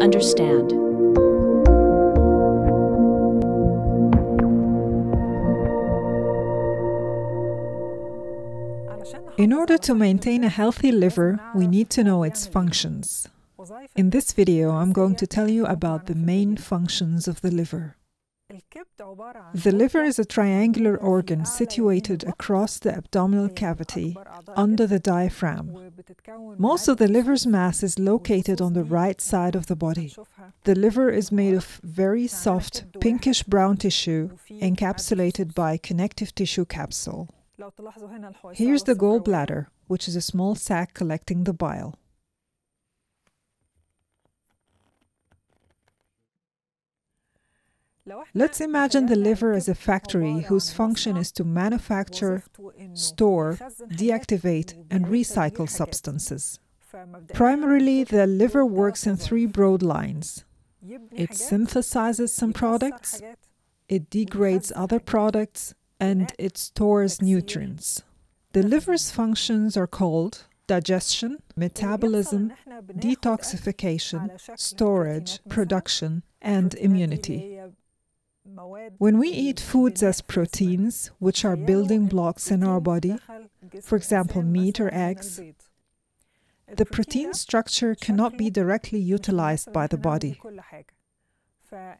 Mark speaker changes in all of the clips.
Speaker 1: Understand.
Speaker 2: In order to maintain a healthy liver, we need to know its functions. In this video, I'm going to tell you about the main functions of the liver. The liver is a triangular organ situated across the abdominal cavity under the diaphragm. Most of the liver's mass is located on the right side of the body. The liver is made of very soft pinkish brown tissue encapsulated by connective tissue capsule. Here's the gallbladder, which is a small sac collecting the bile. Let's imagine the liver as a factory whose function is to manufacture, store, deactivate, and recycle substances. Primarily, the liver works in three broad lines. It synthesizes some products, it degrades other products, and it stores nutrients. The liver's functions are called digestion, metabolism, detoxification, storage, production, and immunity. When we eat foods as proteins, which are building blocks in our body, for example, meat or eggs, the protein structure cannot be directly utilized by the body.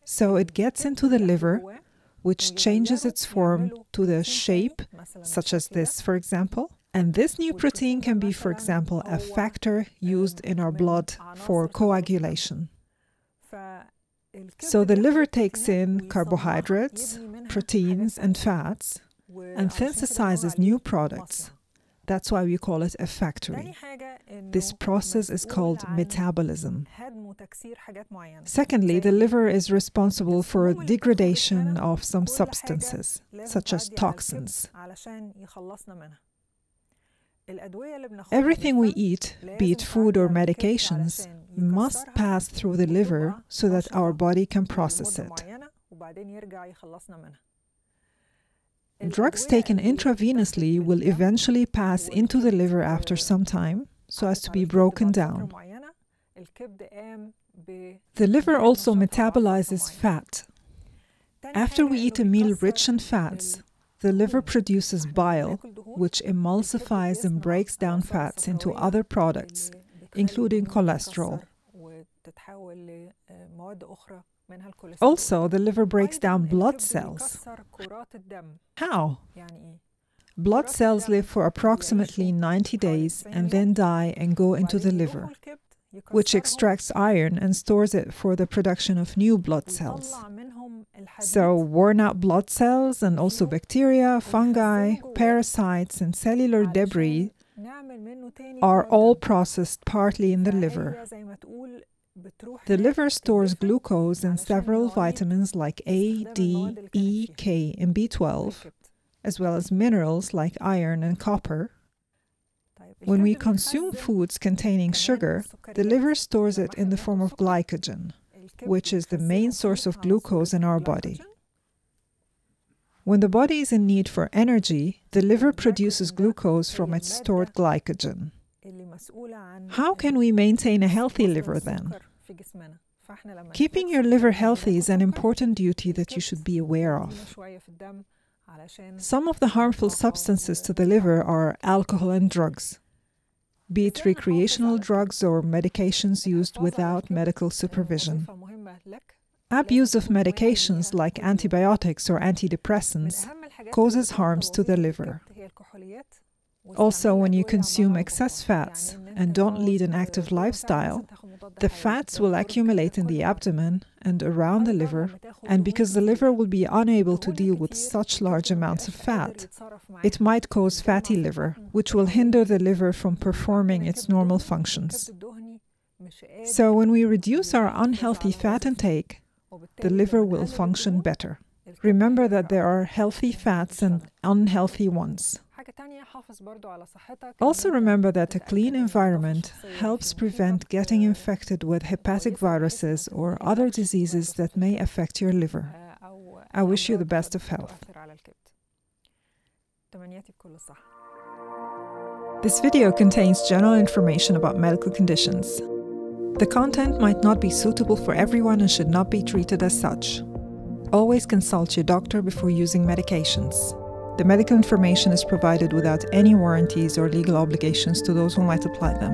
Speaker 2: So it gets into the liver, which changes its form to the shape, such as this, for example. And this new protein can be, for example, a factor used in our blood for coagulation. So the liver takes in carbohydrates, proteins, and fats and synthesizes new products. That's why we call it a factory. This process is called metabolism. Secondly, the liver is responsible for degradation of some substances, such as toxins. Everything we eat, be it food or medications, must pass through the liver so that our body can process it. Drugs taken intravenously will eventually pass into the liver after some time so as to be broken down. The liver also metabolizes fat. After we eat a meal rich in fats, the liver produces bile, which emulsifies and breaks down fats into other products, including cholesterol. Also, the liver breaks down blood cells. How? Blood cells live for approximately 90 days and then die and go into the liver, which extracts iron and stores it for the production of new blood cells. So, worn out blood cells and also bacteria, fungi, parasites, and cellular debris are all processed partly in the liver. The liver stores glucose and several vitamins like A, D, E, K, and B12, as well as minerals like iron and copper. When we consume foods containing sugar, the liver stores it in the form of glycogen, which is the main source of glucose in our body. When the body is in need for energy, the liver produces glucose from its stored glycogen. How can we maintain a healthy liver then? Keeping your liver healthy is an important duty that you should be aware of. Some of the harmful substances to the liver are alcohol and drugs, be it recreational drugs or medications used without medical supervision. Abuse of medications like antibiotics or antidepressants causes harms to the liver. Also, when you consume excess fats and don't lead an active lifestyle, the fats will accumulate in the abdomen and around the liver, and because the liver will be unable to deal with such large amounts of fat, it might cause fatty liver, which will hinder the liver from performing its normal functions. So, when we reduce our unhealthy fat intake, the liver will function better. Remember that there are healthy fats and unhealthy ones. Also remember that a clean environment helps prevent getting infected with hepatic viruses or other diseases that may affect your liver. I wish you the best of health. This video contains general information about medical conditions. The content might not be suitable for everyone and should not be treated as such. Always consult your doctor before using medications. The medical information is provided without any warranties or legal obligations to those who might apply them.